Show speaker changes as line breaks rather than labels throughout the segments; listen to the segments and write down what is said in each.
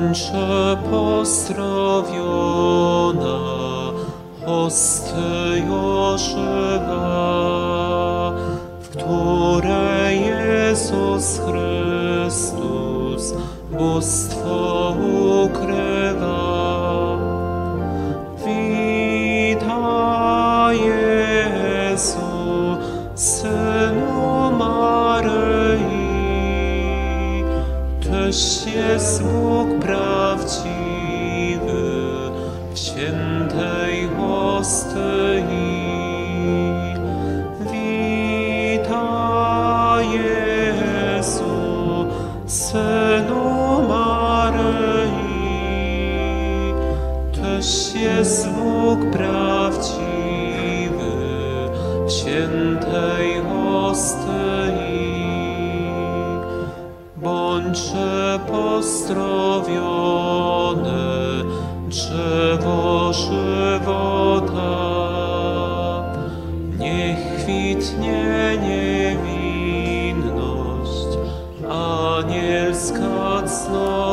Bądźże pozdrowiona, hostyo żywa, w której Jezus Chrystus bóstwo конец конца.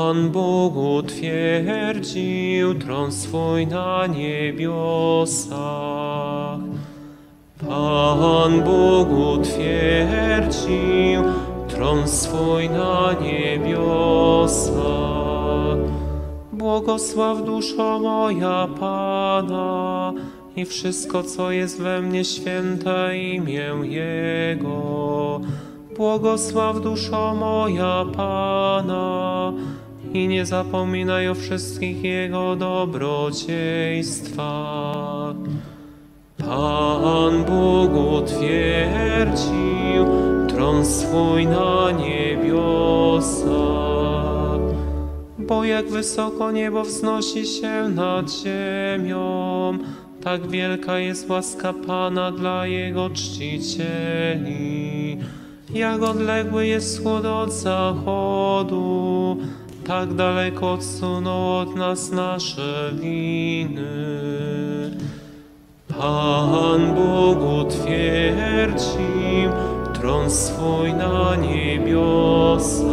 Pan Bóg utwierdził tron swój na niebiosach. Pan Bóg utwierdził tron swój na niebiosach. Błogosław duszo moja Pana i wszystko, co jest we mnie święte imię Jego. Błogosław duszo moja Pana i nie zapominaj o wszystkich Jego dobrodziejstwach. Pan Bóg utwierdził tron swój na niebiosach. Bo jak wysoko niebo wznosi się nad ziemią, tak wielka jest łaska Pana dla Jego czcicieli. Jak odległy jest wschód od zachodu, tak daleko odsunął od nas nasze winy. Pan Bóg utwierdził tron swój na niebiosach.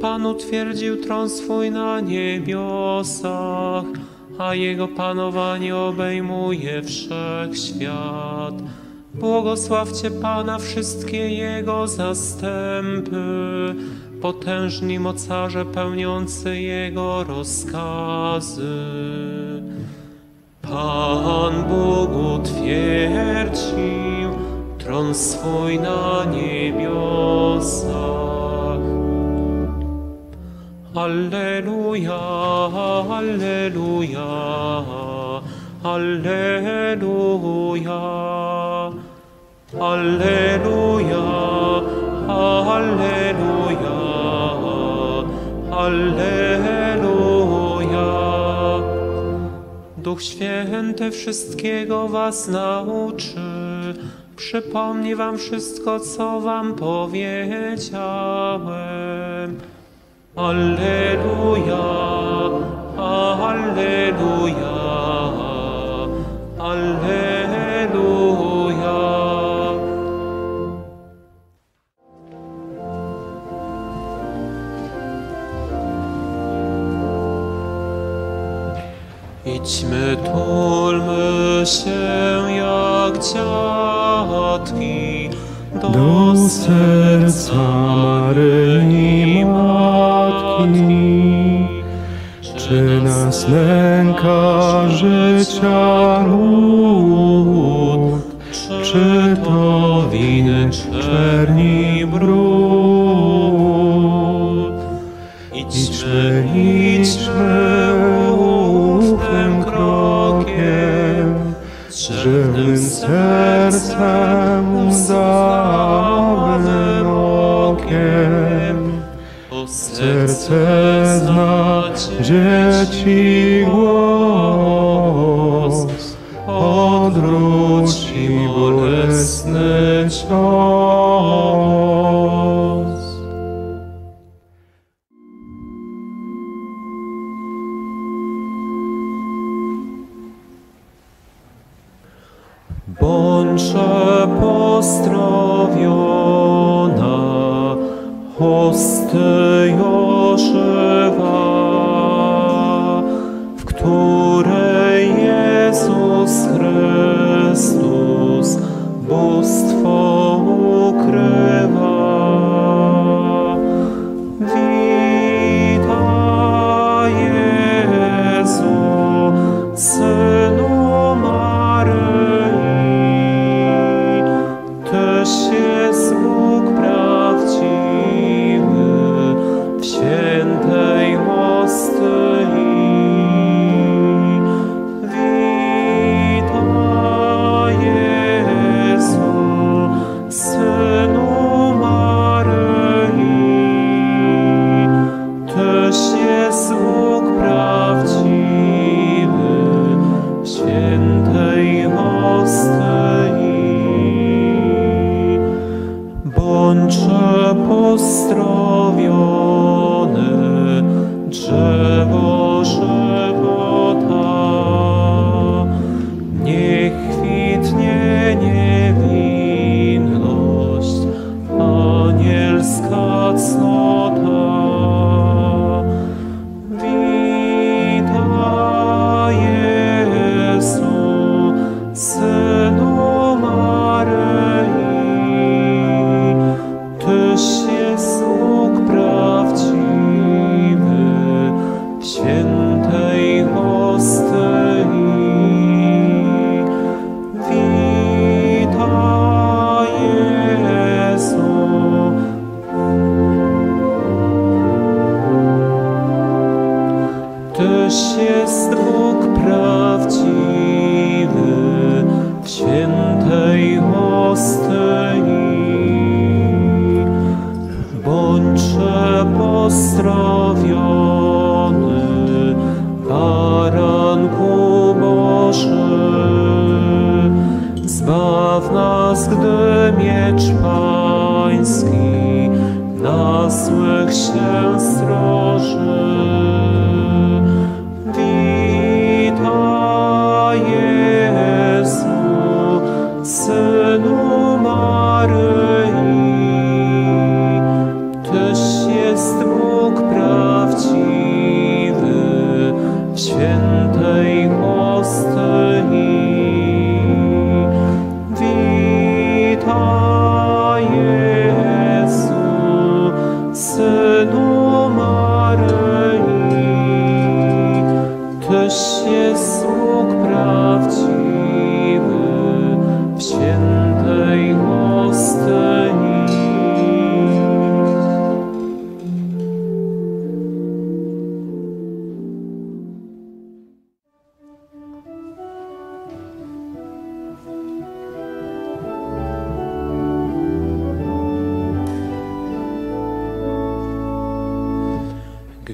Pan utwierdził tron swój na niebiosach, a Jego panowanie obejmuje wszechświat. Błogosławcie Pana wszystkie Jego zastępy, potężni mocarze pełniący Jego rozkazy. Pan Bóg utwierdził tron swój na niebiosach. Alleluja, Alleluja, Alleluja,
Alleluja, Alleluja. Alleluja. Duch Święty wszystkiego was nauczy, przypomni wam wszystko, co wam powiedziałem. Alleluja, alleluja, alleluja. Chodźmy, tulmy się jak dziadki
do, do serca Maryi Matki. Czy nas nęka życia lód, czy to winy czerni brud? Idźmy, idźmy. żywnym sercem, zdałym okiem. Serce zna znaczy dzieci głos.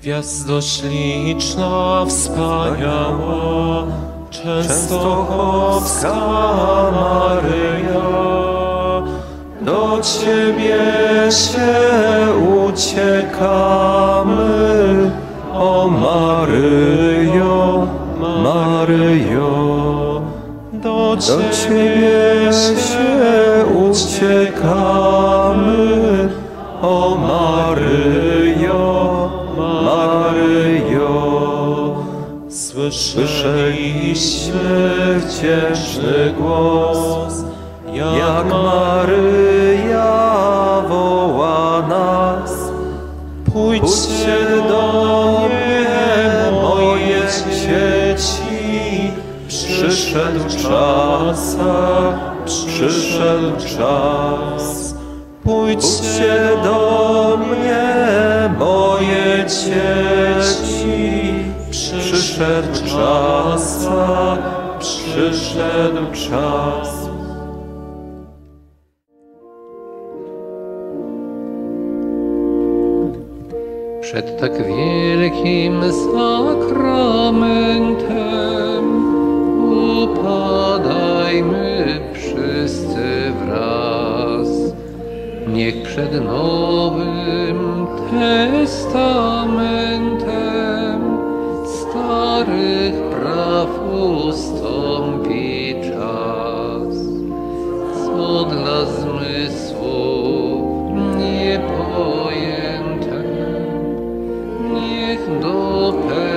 Gwiazdo śliczna, wspaniała, Częstochowska Maryja, do Ciebie się uciekamy, o Maryjo, Maryjo. Do Ciebie się uciekamy, o Maryjo, Słyszeliśmy wdzięczny głos, jak Maryja woła nas. Pójdźcie do mnie, moje dzieci, przyszedł czas, przyszedł czas. Pójdźcie do mnie, moje dzieci, przyszedł czas.
Przed tak wielkim sakramentem upadajmy wszyscy wraz. Niech przed Nowym Testamentem starych praw ustąpi czas. Co dla zmysłów niepojęte, niech dopełni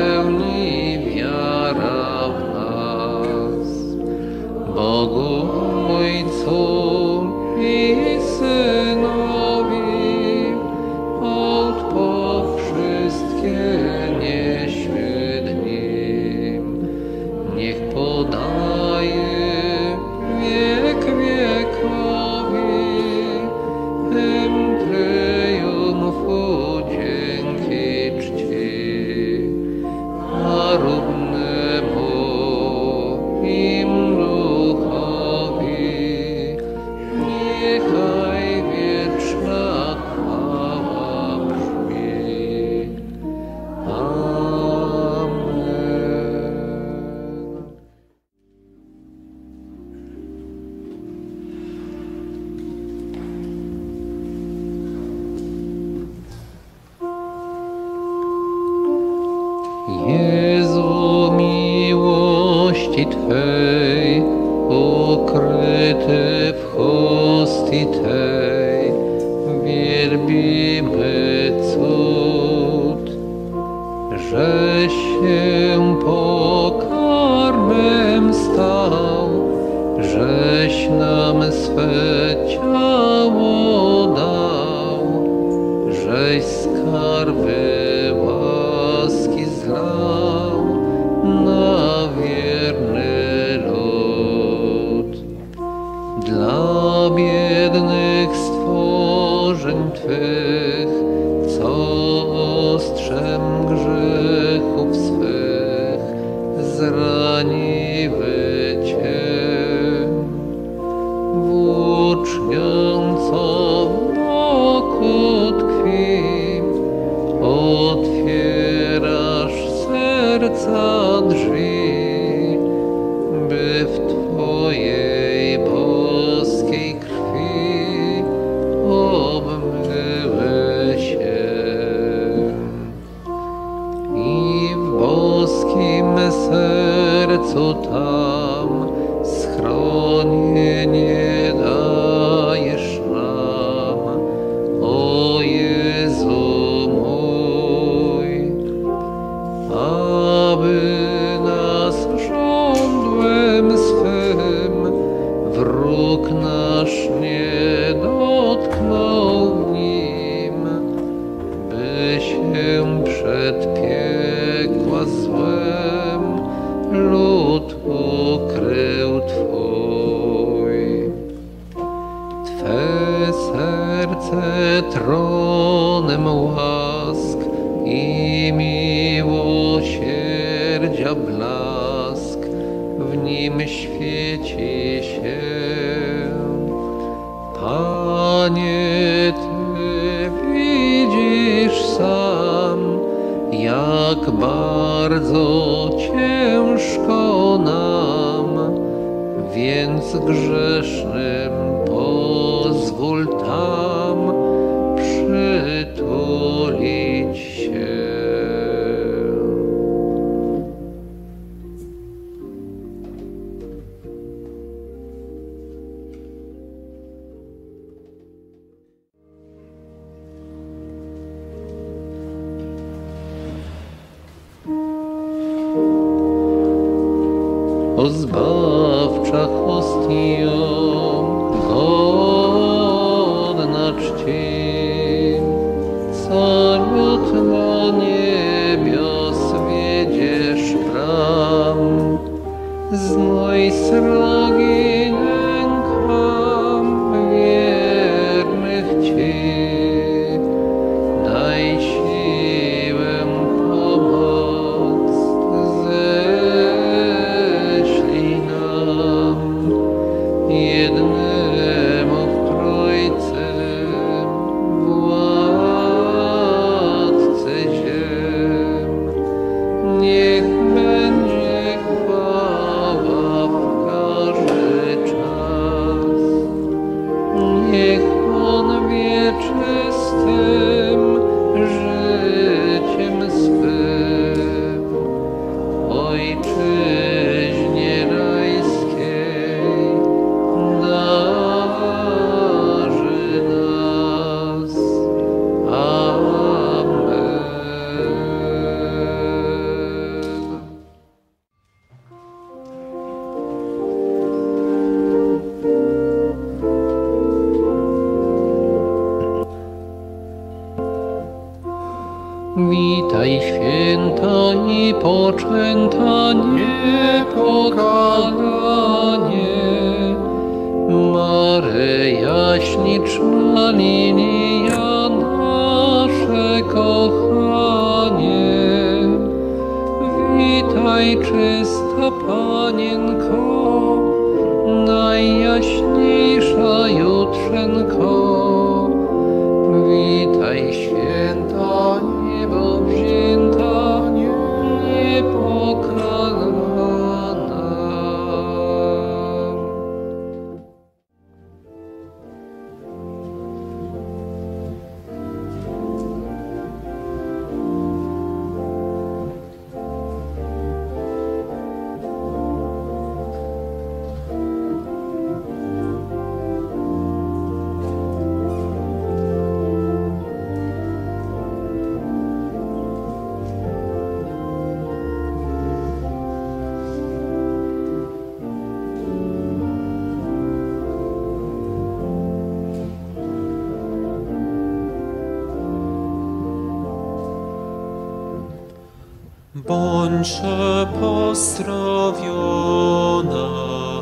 ona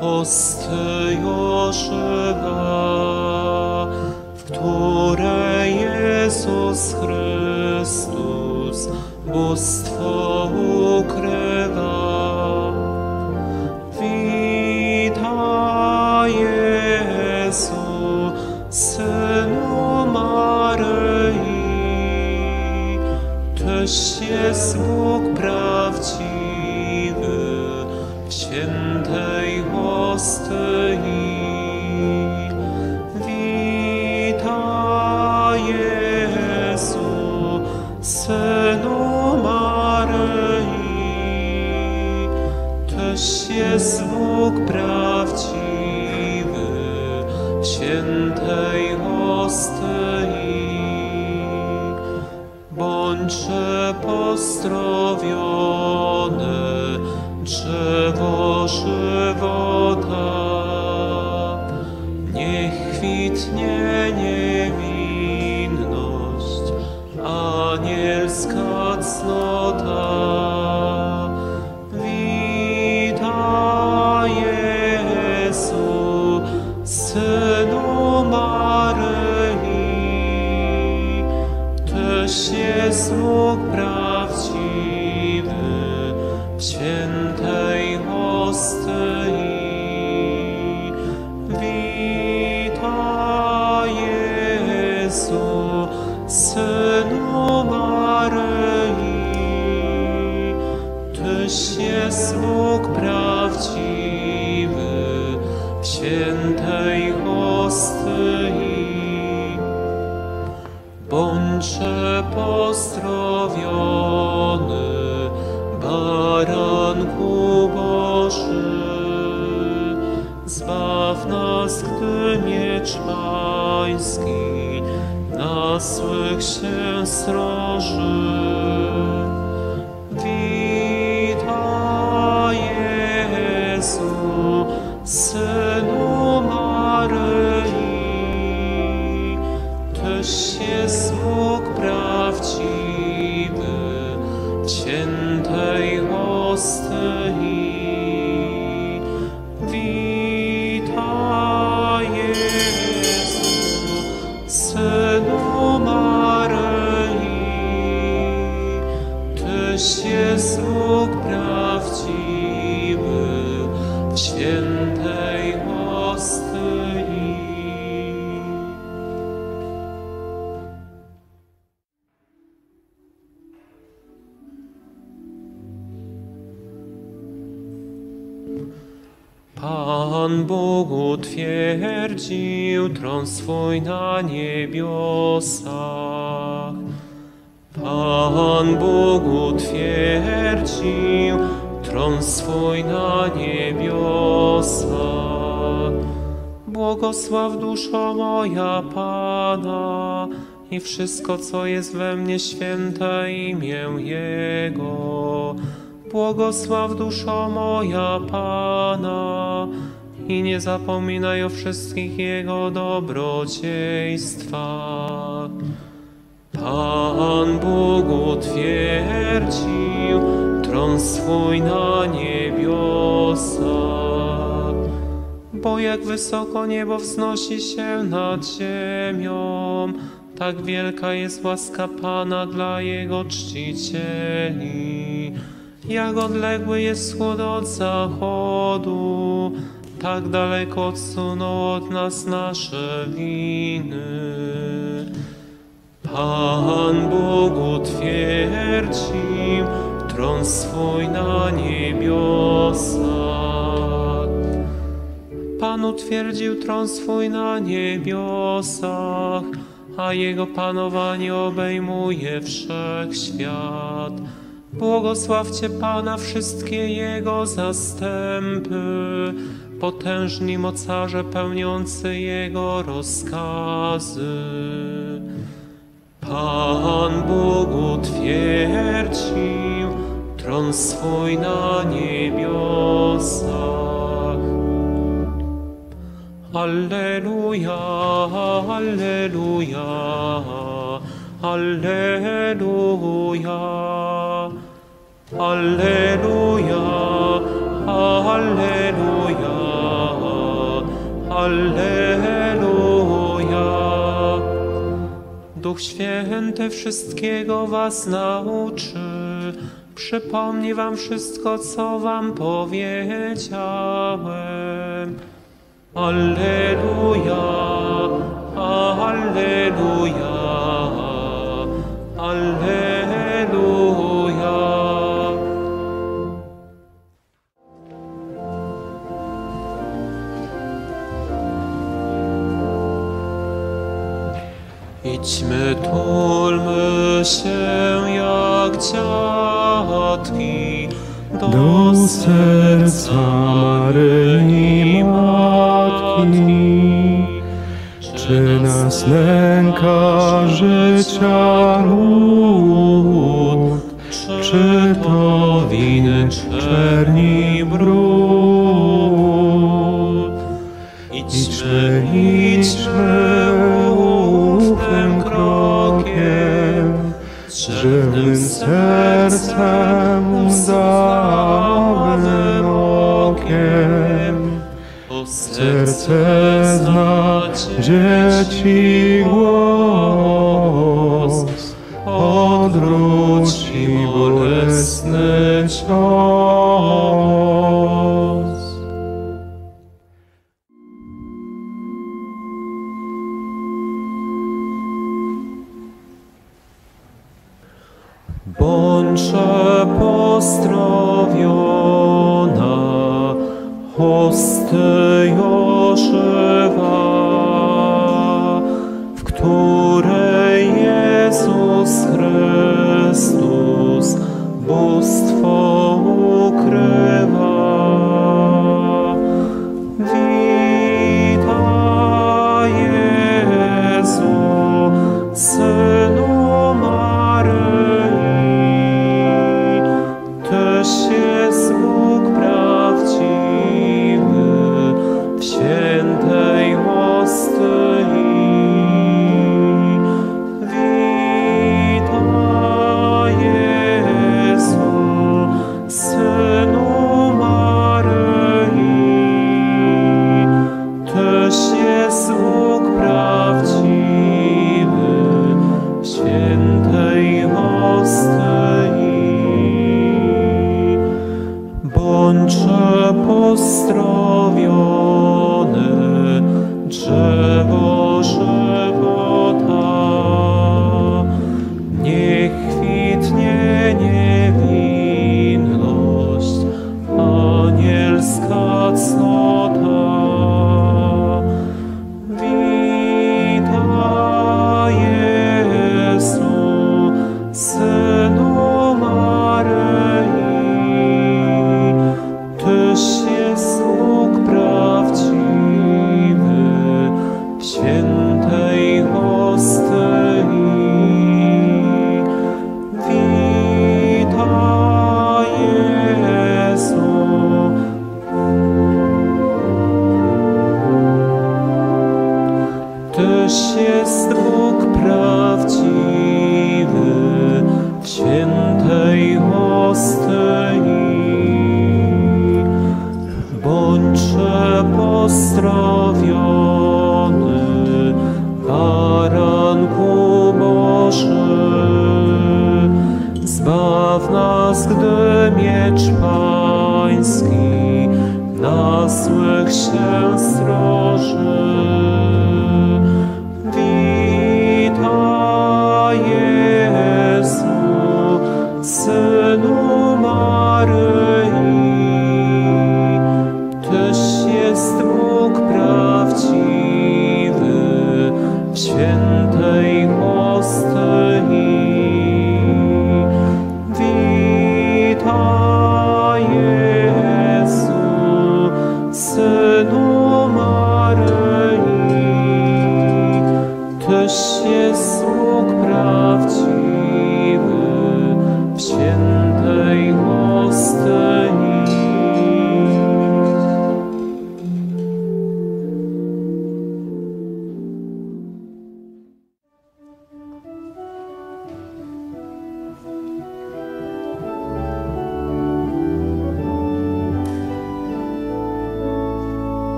osteja żywa, w której Jezus Chrystus bóstwo ukrywa. nuestro się sług prawdziwy w świętej hostyi. Bądźże pozdrowiony, Baranku Boży, zbaw nas, gdy miecz pański na złych się sroży. Tron swój na niebiosach. Pan Bóg utwierdził tron swój na niebiosach. Błogosław duszo moja Pana i wszystko, co jest we mnie święte imię Jego. Błogosław duszo moja Pana i nie zapominaj o wszystkich Jego dobrodziejstwach. Pan Bóg utwierdził tron swój na niebiosach. Bo jak wysoko niebo wznosi się nad ziemią, tak wielka jest łaska Pana dla Jego czcicieli. Jak odległy jest wschód od zachodu, tak daleko odsunął od nas nasze winy. Pan Bóg utwierdził tron swój na niebiosach. Pan utwierdził tron swój na niebiosach, a Jego panowanie obejmuje wszechświat. Błogosławcie Pana wszystkie Jego zastępy, potężni mocarze pełniący Jego rozkazy. Pan Bóg utwierdził tron swój na niebiosach. Alleluja, Alleluja, Alleluja, Alleluja, Alleluja, Alleluja. Duch Święty wszystkiego was nauczy, przypomni wam wszystko, co wam powiedziałem. Alleluja, Alleluja, Alleluja. Idźmy, tulmy się jak dziatki
do serca Maryi Matki. Czy nas nęka życia lód, czy to winy czerni brud? Idźmy żywym sercem, zdawnym okiem. Serce zna dzieci głos, odwróci bolesny cios.
shrub.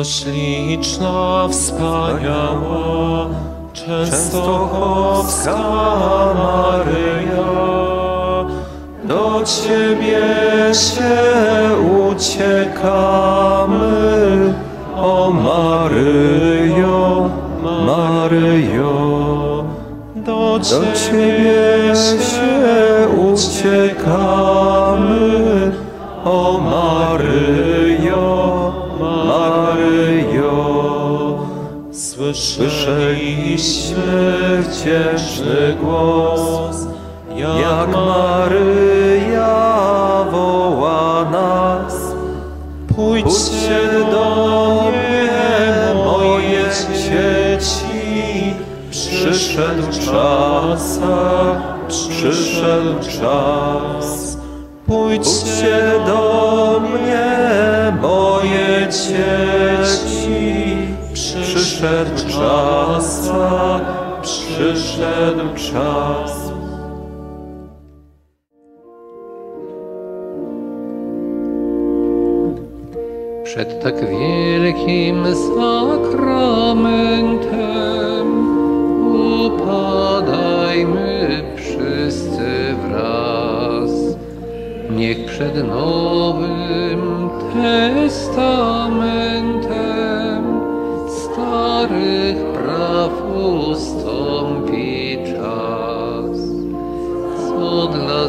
Gwiazdo śliczna, wspaniała, Częstochowska Maryja, do Ciebie się uciekamy, o Maryjo, Maryjo. Do Ciebie się uciekamy, Słyszeliśmy wdzięczny głos, jak Maryja woła nas. Pójdźcie do mnie, moje dzieci, przyszedł czas, przyszedł czas. Pójdźcie do mnie, moje dzieci, przyszedł przyszedł czas.
Przed tak wielkim sakramentem upadajmy wszyscy wraz. Niech przed Nowym Testamentem starych praw ustąpi czas. Co dla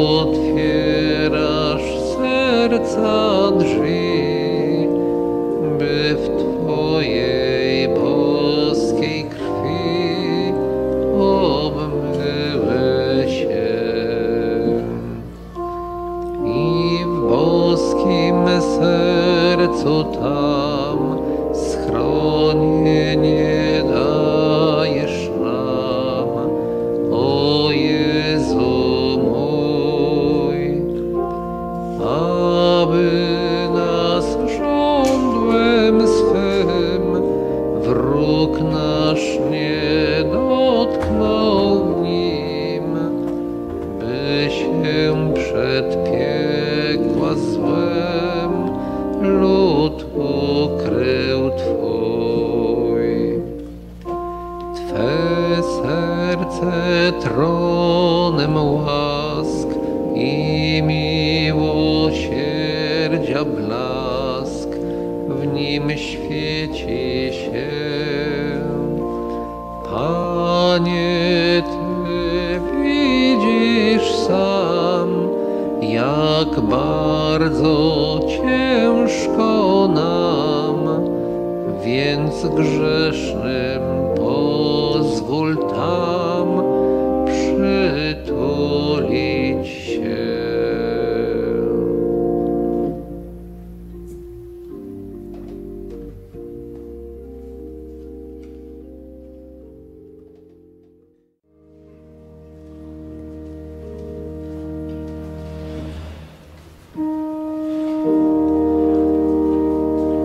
Davut.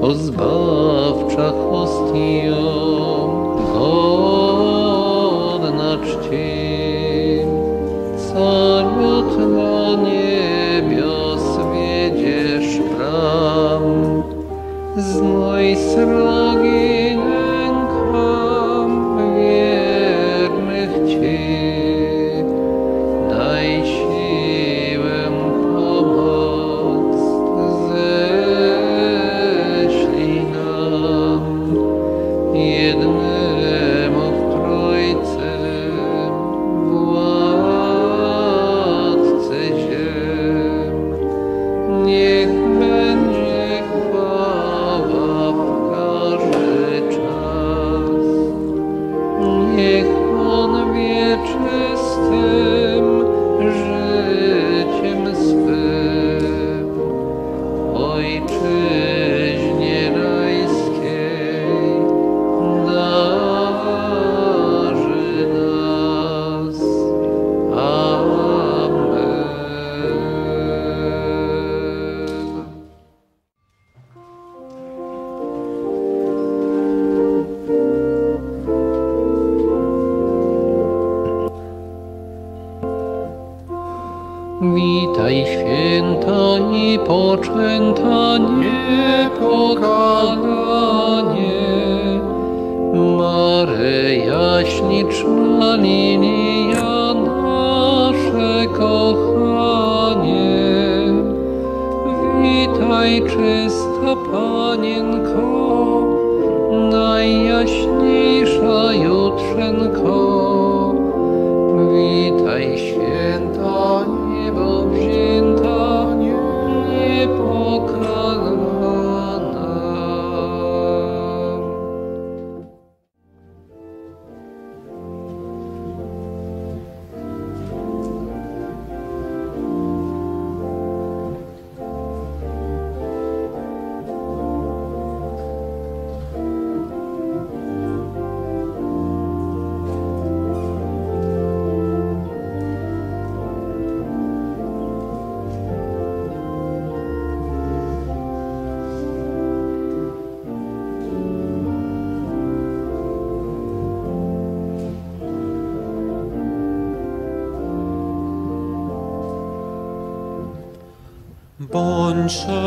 o zbawcza hostio, godna czci. Na niebios wiedziesz bram, znoj srogi Maria nasze kochanie, witaj czysta Panienko, najjaśniejsza jutrzenko, witaj święta.
Bądźże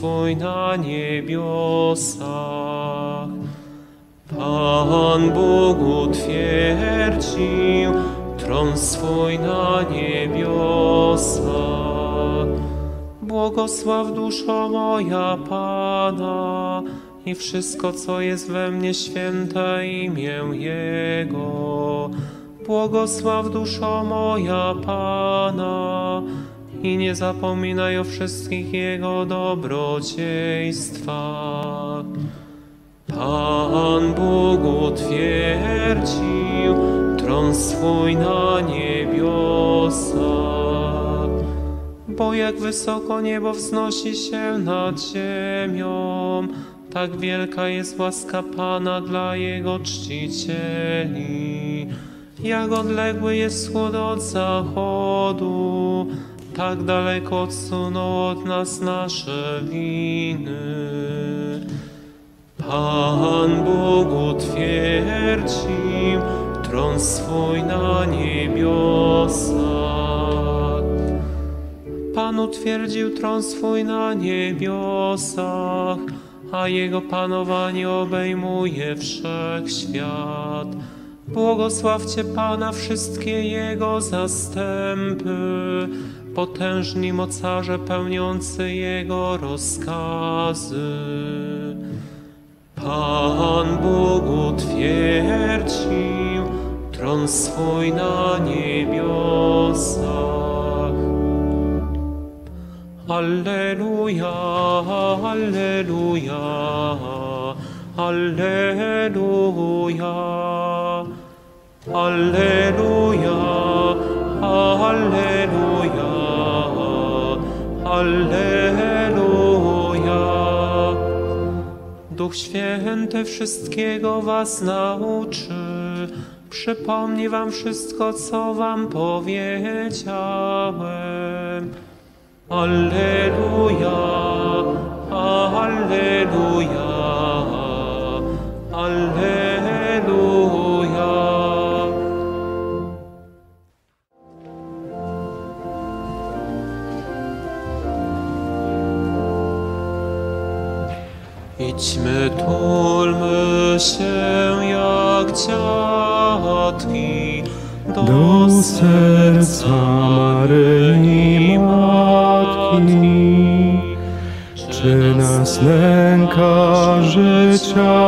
swój na niebiosach. Pan Bóg utwierdził tron swój na niebiosach. Błogosław duszo moja Pana i wszystko, co jest we mnie święte imię Jego. Błogosław duszo moja Pana i nie zapominaj o wszystkich Jego dobrodziejstwach. Pan Bóg utwierdził tron swój na niebiosach. Bo jak wysoko niebo wznosi się nad ziemią, tak wielka jest łaska Pana dla Jego czcicieli. Jak odległy jest wschód od zachodu, tak daleko odsunął od nas nasze winy. Pan Bóg utwierdził tron swój na niebiosach. Pan utwierdził tron swój na niebiosach, a Jego panowanie obejmuje wszechświat. Błogosławcie Pana wszystkie Jego zastępy, potężni mocarze pełniący Jego rozkazy. Pan Bóg utwierdził tron swój na niebiosach. Alleluja, Alleluja, Alleluja,
Alleluja, Alleluja. Alleluja. Duch Święty wszystkiego was nauczy, przypomni wam wszystko, co wam powiedziałem. Alleluja, Alleluja, Alleluja. Chodźmy, tulmy się jak dziadki
do, do serca Maryi Matki. Czy nas nęka życia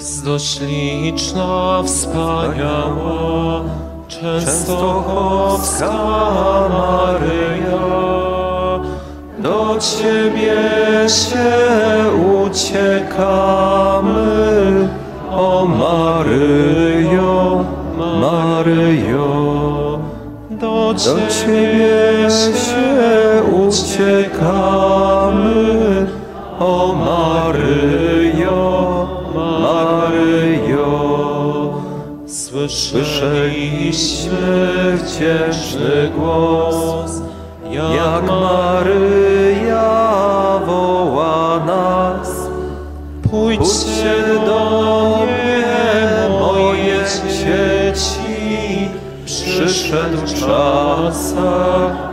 Gwiazdo śliczna, wspaniała, Częstochowska Maryja, do Ciebie się uciekamy, o Maryjo, Maryjo. Do Ciebie się uciekamy, Słyszeliśmy wdzięczny głos, jak Maryja woła nas. Pójdźcie do mnie, moje dzieci, przyszedł czas,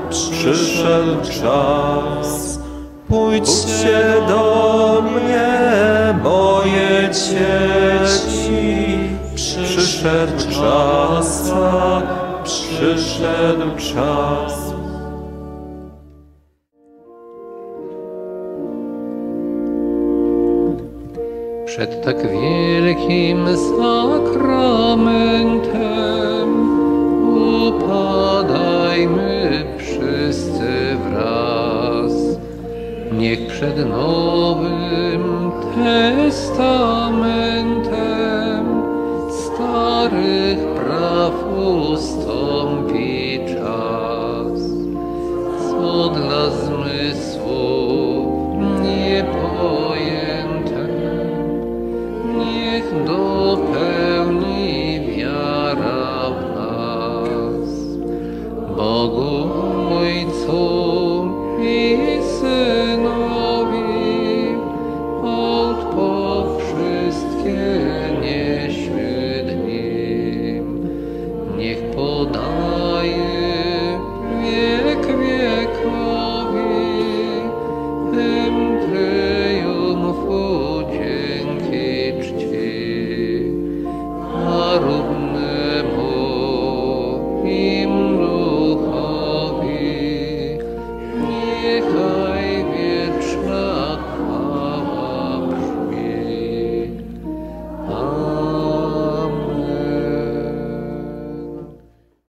przyszedł czas. Pójdźcie do mnie, moje dzieci, przyszedł czas, przyszedł czas.
Przed tak wielkim sakramentem upadajmy wszyscy wraz. Niech przed Nowym Testamentem starych praw ustąpi czas, co dla zmysłów nie po